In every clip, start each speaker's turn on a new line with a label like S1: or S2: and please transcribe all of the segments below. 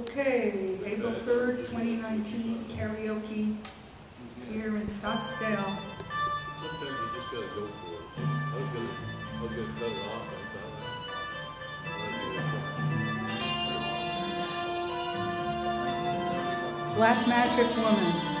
S1: Okay, April 3rd, 2019 karaoke here in Scottsdale.
S2: Sometimes you just gotta go for it. I was gonna, I was gonna cut it off.
S1: Black Magic Woman.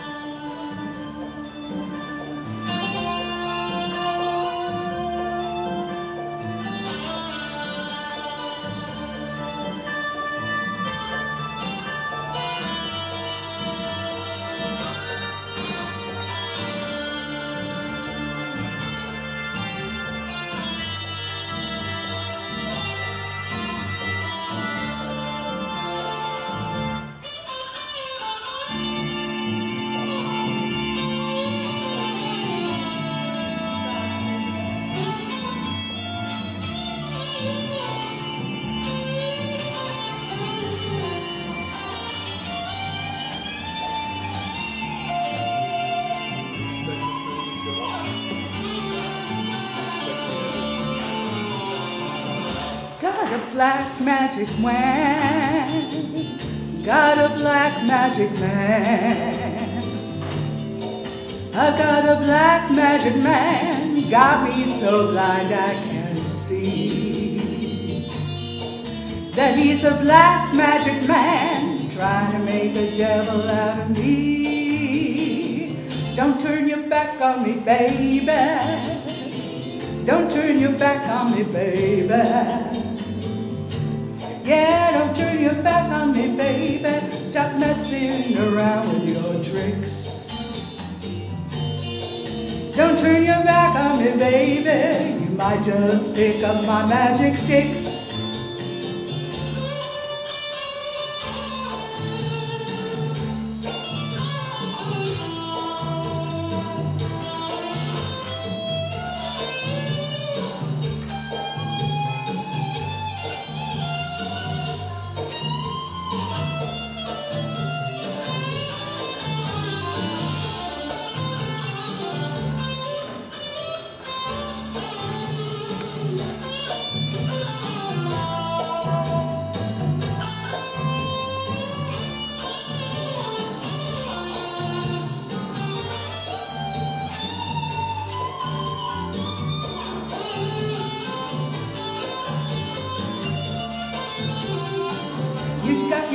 S1: A black magic man. Got a black magic man. I got a black magic man. Got me so blind I can't see. That he's a black magic man. Trying to make a devil out of me. Don't turn your back on me, baby. Don't turn your back on me, baby. Yeah, don't turn your back on me, baby. Stop messing around with your tricks. Don't turn your back on me, baby. You might just pick up my magic sticks.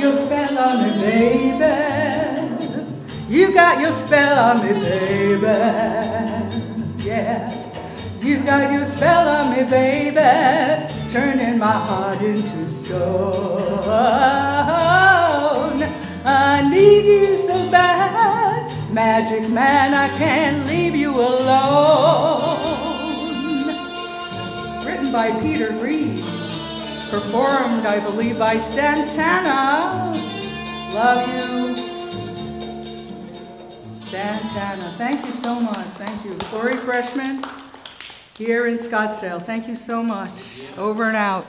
S1: Your spell on me, baby. You got your spell on me, baby. Yeah. You got your spell on me, baby. Turning my heart into stone. I need you so bad. Magic man, I can't leave you alone. Written by Peter Reed performed, I believe, by Santana. Love you, Santana. Thank you so much. Thank you. Florie Freshman here in Scottsdale. Thank you so much. Over and out.